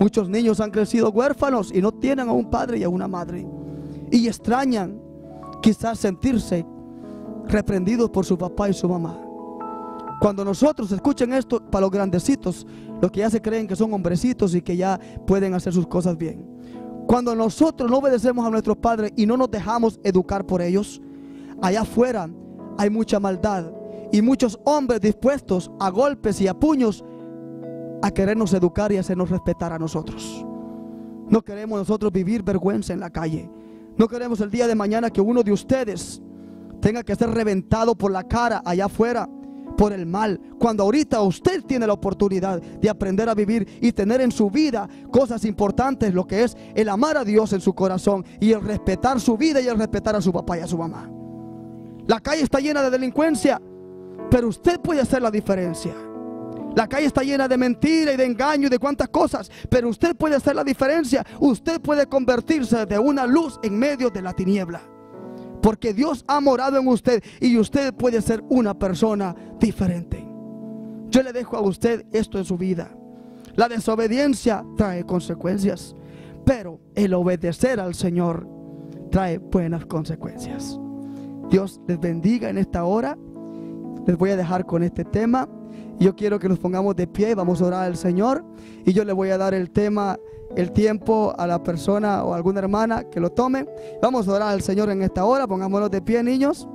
E: Muchos niños han crecido huérfanos y no tienen a un padre y a una madre. Y extrañan quizás sentirse reprendidos por su papá y su mamá. Cuando nosotros escuchen esto para los grandecitos, los que ya se creen que son hombrecitos y que ya pueden hacer sus cosas bien. Cuando nosotros no obedecemos a nuestros padres y no nos dejamos educar por ellos, allá afuera hay mucha maldad y muchos hombres dispuestos a golpes y a puños a querernos educar y hacernos respetar a nosotros. No queremos nosotros vivir vergüenza en la calle. No queremos el día de mañana que uno de ustedes tenga que ser reventado por la cara allá afuera por el mal, cuando ahorita usted tiene la oportunidad de aprender a vivir y tener en su vida cosas importantes, lo que es el amar a Dios en su corazón y el respetar su vida y el respetar a su papá y a su mamá. La calle está llena de delincuencia, pero usted puede hacer la diferencia. La calle está llena de mentira y de engaño y de cuantas cosas, pero usted puede hacer la diferencia. Usted puede convertirse de una luz en medio de la tiniebla. Porque Dios ha morado en usted y usted puede ser una persona diferente. Yo le dejo a usted esto en su vida. La desobediencia trae consecuencias, pero el obedecer al Señor trae buenas consecuencias. Dios les bendiga en esta hora. Les voy a dejar con este tema. Yo quiero que nos pongamos de pie, vamos a orar al Señor y yo le voy a dar el tema, el tiempo a la persona o alguna hermana que lo tome. Vamos a orar al Señor en esta hora, pongámonos de pie, niños.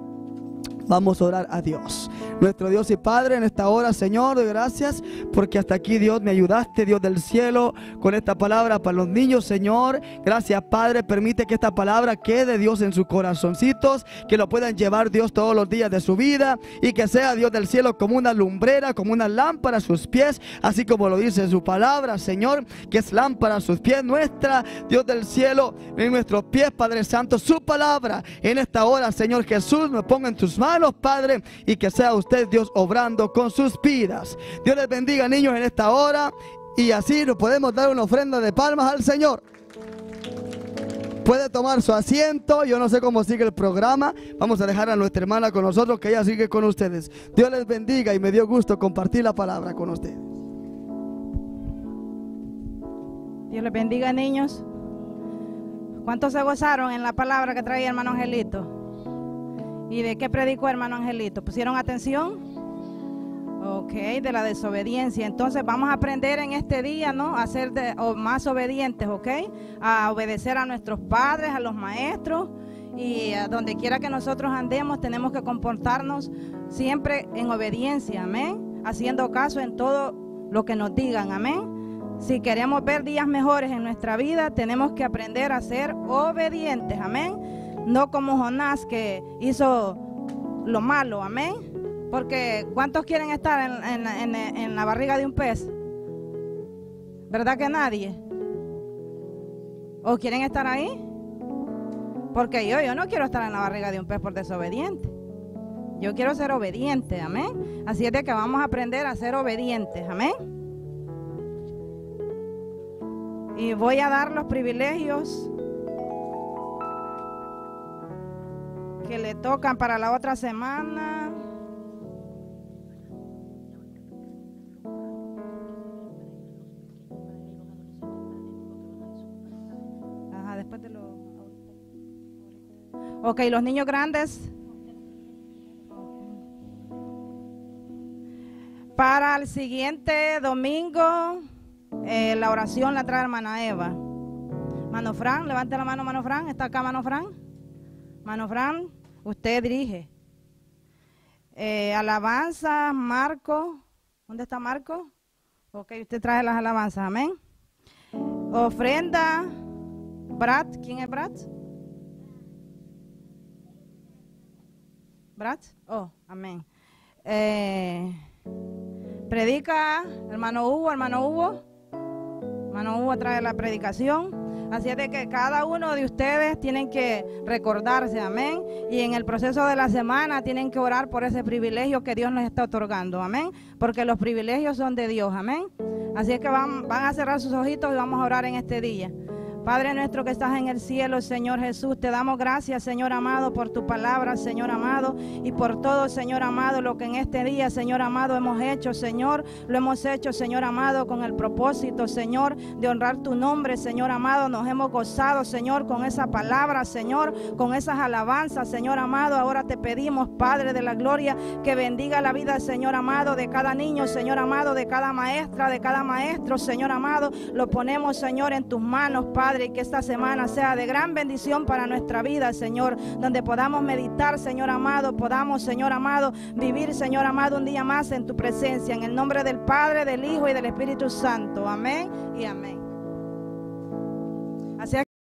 E: Vamos a orar a Dios. Nuestro Dios y Padre, en esta hora, Señor, gracias porque hasta aquí, Dios, me ayudaste, Dios del cielo, con esta palabra para los niños, Señor. Gracias, Padre. Permite que esta palabra quede, Dios, en sus corazoncitos, que lo puedan llevar, Dios, todos los días de su vida y que sea, Dios del cielo, como una lumbrera, como una lámpara a sus pies, así como lo dice su palabra, Señor, que es lámpara a sus pies nuestra, Dios del cielo, en nuestros pies, Padre Santo, su palabra en esta hora, Señor Jesús, me ponga en tus manos, Padre, y que sea usted, Dios, obrando con sus vidas. Dios les bendiga, niños, en esta hora, y así nos podemos dar una ofrenda de palmas al Señor. Puede tomar su asiento. Yo no sé cómo sigue el programa. Vamos a dejar a nuestra hermana con nosotros, que ella sigue con ustedes. Dios les bendiga y me dio gusto compartir la palabra con ustedes.
A: Dios les bendiga, niños. ¿Cuántos se gozaron en la palabra que traía hermano Angelito? ¿Y de qué predicó hermano Angelito? ¿Pusieron atención? Ok, de la desobediencia. Entonces vamos a aprender en este día, ¿no? A ser o más obedientes, ¿ok? A obedecer a nuestros padres, a los maestros. Y donde quiera que nosotros andemos, tenemos que comportarnos siempre en obediencia, amén. Haciendo caso en todo lo que nos digan, amén. Si queremos ver días mejores en nuestra vida, tenemos que aprender a ser obedientes, amén. No como Jonás que hizo lo malo, amén. Porque ¿cuántos quieren estar en, en- en- la barriga de un pez? ¿Verdad que nadie? ¿O quieren estar ahí? Porque yo, yo no quiero estar en la barriga de un pez por desobediente. Yo quiero ser obediente, amén. Así es de que vamos a aprender a ser obedientes, amén. Y voy a dar los privilegios que le tocan para la otra semana. Ajá, después de lo... Ok, los niños grandes. Para el siguiente domingo, eh, la oración la trae hermana Eva. Mano Fran, levante la mano, Mano Fran. ¿Está acá, Mano Fran? Mano Fran, usted dirige. Eh, alabanza, Marco. ¿Dónde está Marco? Ok, usted trae las alabanzas, amén. Ofrenda, Brad. ¿Quién es Brad? Brad. Oh, amén. Eh, predica, hermano Hugo, hermano Hugo. Hermano Hugo trae la predicación. Así es de que cada uno de ustedes tienen que recordarse, amén. Y en el proceso de la semana tienen que orar por ese privilegio que Dios nos está otorgando, amén. Porque los privilegios son de Dios, amén. Así es que van, van a cerrar sus ojitos y vamos a orar en este día. Padre nuestro que estás en el cielo, Señor Jesús, te damos gracias, Señor amado, por tu palabra, Señor amado, y por todo, Señor amado, lo que en este día, Señor amado, hemos hecho, Señor. Lo hemos hecho, Señor amado, con el propósito, Señor, de honrar tu nombre, Señor amado. Nos hemos gozado, Señor, con esa palabra, Señor, con esas alabanzas, Señor amado. Ahora te pedimos, Padre de la gloria, que bendiga la vida, Señor amado, de cada niño, Señor amado, de cada maestra, de cada maestro, Señor amado. Lo ponemos, Señor, en tus manos, Padre, y que esta semana sea de gran bendición para nuestra vida, Señor, donde podamos meditar, Señor amado, podamos, Señor amado, vivir, Señor amado, un día más en tu presencia, en el nombre del Padre, del Hijo y del Espíritu Santo. Amén y amén. Así